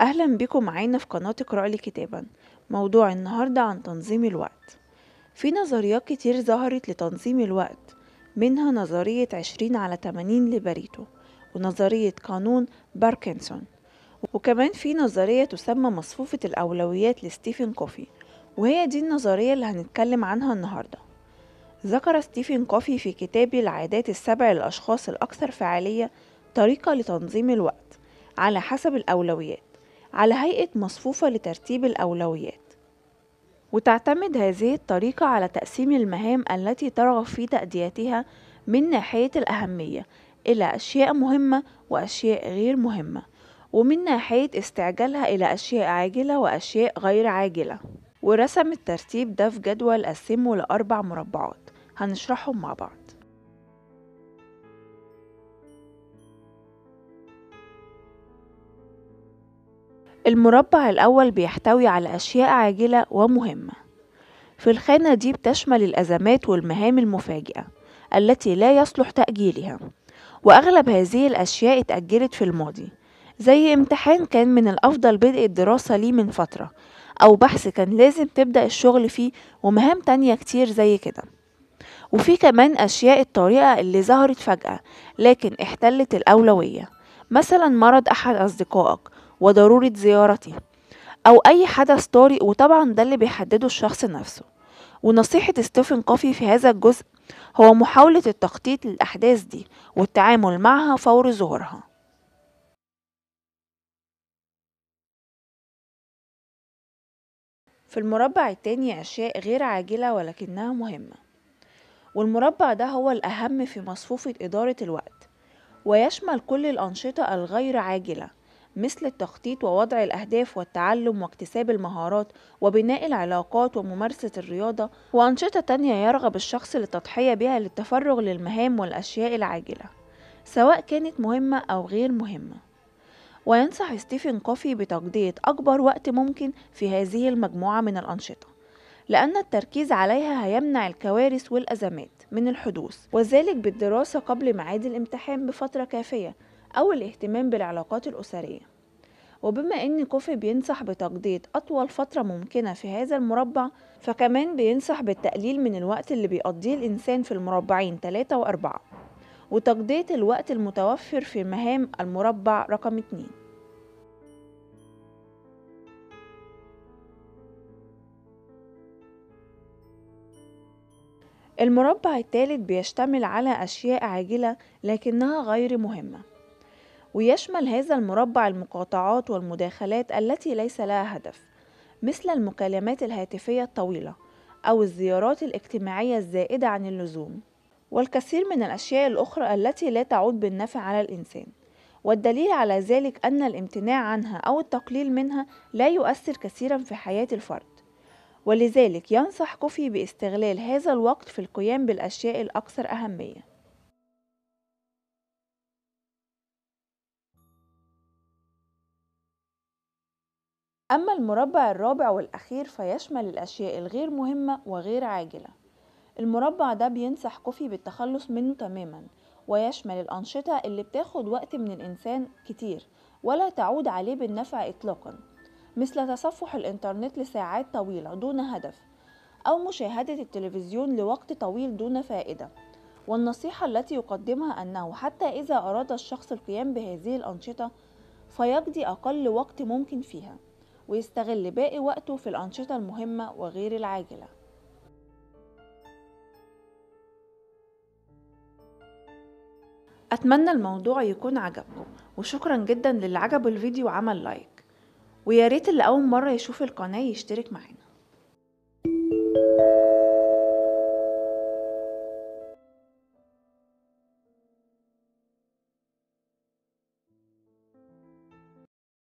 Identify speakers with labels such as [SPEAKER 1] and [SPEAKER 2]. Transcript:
[SPEAKER 1] أهلا بكم معانا في قناة اقرأ لي كتابا. موضوع النهاردة عن تنظيم الوقت. في نظريات كتير ظهرت لتنظيم الوقت منها نظرية عشرين على تمانين لباريتو ونظرية قانون باركنسون. وكمان في نظرية تسمى مصفوفة الأولويات لستيفن كوفي وهي دي النظرية اللي هنتكلم عنها النهاردة. ذكر ستيفن كوفي في كتابه العادات السبع للأشخاص الأكثر فعالية طريقة لتنظيم الوقت على حسب الأولويات. على هيئة مصفوفة لترتيب الأولويات. وتعتمد هذه الطريقة على تقسيم المهام التي ترغب في تأديتها من ناحية الأهمية إلى أشياء مهمة وأشياء غير مهمة ومن ناحية استعجالها إلى أشياء عاجلة وأشياء غير عاجلة. ورسم الترتيب ده في جدول قسمه لأربع مربعات. هنشرحهم مع بعض. المربع الأول بيحتوي على أشياء عاجلة ومهمة. في الخانة دي بتشمل الأزمات والمهام المفاجئة التي لا يصلح تأجيلها وأغلب هذه الأشياء اتأجلت في الماضي زي امتحان كان من الأفضل بدء الدراسة ليه من فترة أو بحث كان لازم تبدأ الشغل فيه ومهام تانية كتير زي كده. وفي كمان أشياء طارئة اللي ظهرت فجأة لكن احتلت الأولوية مثلا مرض أحد أصدقائك وضرورة زيارته أو أي حدث طارئ وطبعا ده اللي بيحدده الشخص نفسه. ونصيحة ستيفن كوفي في هذا الجزء هو محاولة التخطيط للأحداث دي والتعامل معها فور ظهورها. في المربع التاني أشياء غير عاجلة ولكنها مهمة. والمربع ده هو الأهم في مصفوفة إدارة الوقت ويشمل كل الأنشطة الغير عاجلة مثل التخطيط ووضع الأهداف والتعلم واكتساب المهارات وبناء العلاقات وممارسة الرياضة وأنشطة تانية يرغب الشخص للتضحية بها للتفرغ للمهام والأشياء العاجلة سواء كانت مهمة أو غير مهمة. وينصح ستيفن كوفي بتقضية أكبر وقت ممكن في هذه المجموعة من الأنشطة لأن التركيز عليها هيمنع الكوارث والأزمات من الحدوث وذلك بالدراسة قبل ميعاد الامتحان بفترة كافية. أو الاهتمام بالعلاقات الأسرية. وبما أن كوفي بينصح بتقضية أطول فترة ممكنة في هذا المربع فكمان بينصح بالتقليل من الوقت اللي بيقضيه الإنسان في المربعين 3 و4 وتقضية الوقت المتوفر في مهام المربع رقم 2 المربع الثالث بيشتمل على أشياء عاجلة لكنها غير مهمة. ويشمل هذا المربع المقاطعات والمداخلات التي ليس لها هدف مثل المكالمات الهاتفية الطويلة أو الزيارات الاجتماعية الزائدة عن اللزوم. والكثير من الأشياء الأخرى التي لا تعود بالنفع على الإنسان. والدليل على ذلك أن الامتناع عنها أو التقليل منها لا يؤثر كثيرا في حياة الفرد. ولذلك ينصح كوفي باستغلال هذا الوقت في القيام بالأشياء الأكثر أهمية. أما المربع الرابع والأخير فيشمل الأشياء الغير مهمة وغير عاجلة. المربع ده بينصح كوفي بالتخلص منه تماما ويشمل الأنشطة اللي بتاخد وقت من الإنسان كتير ولا تعود عليه بالنفع إطلاقا مثل تصفح الإنترنت لساعات طويلة دون هدف أو مشاهدة التلفزيون لوقت طويل دون فائدة. والنصيحة التي يقدمها أنه حتى إذا أراد الشخص القيام بهذه الأنشطة فيقضي أقل وقت ممكن فيها. ويستغل باقي وقته في الأنشطة المهمة وغير العاجلة. أتمنى الموضوع يكون عجبكم وشكرا جدا للي عجبه الفيديو وعمل لايك. وياريت اللي أول مرة يشوف القناة يشترك معنا